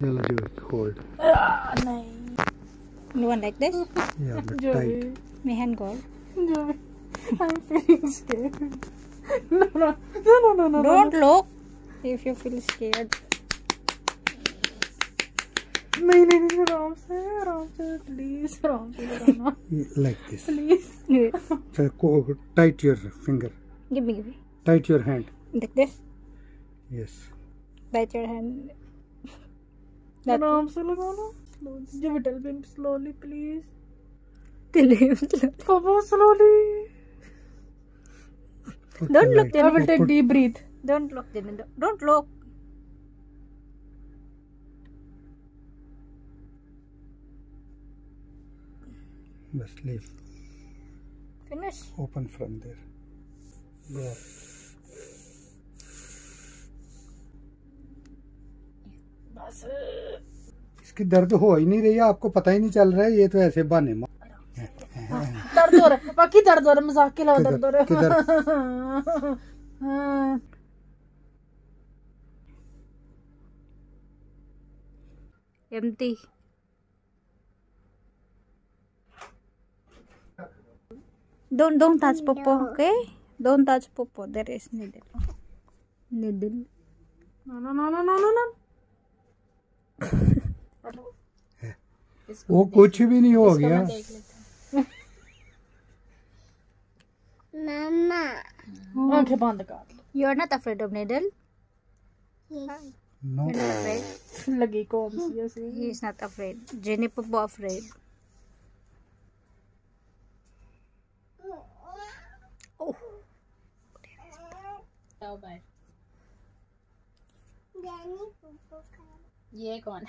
Jala Joey, hold. Ah, नहीं. You want like this? Yeah, but Joey. tight. My hand go. Joey. I'm feeling scared. No, no, no, no, no, no. Don't look if you feel scared. नहीं नहीं नहीं आराम से आराम से please आराम से कराना Like this. Please Give So, co- tight your finger. me, give me. Tight your hand. Like this. Yes. Bite your hand. That आराम से लगाना जो whittle pin slowly please Don't कबो slowly Put Don't the look light. there. I will take Put- deep breath look, Dylan. Don't look. Just leave. Finish. Open from there. Yeah. बस इसकी दर्द हो ही नहीं रही है आपको पता ही नहीं चल रहा है ये तो ऐसे बहाने मार दर्द हो रहा है बाकी दर्द हो रहा है मज़ाक के अलावा दर्द हो रहा है हाँ। Empty. Don't don't touch popo, okay? Don't touch popo. There is needle. Needle. No, no, no, no, no, no, no. वो कुछ भी नहीं हो गया। बंद कर ना Yeah, go on.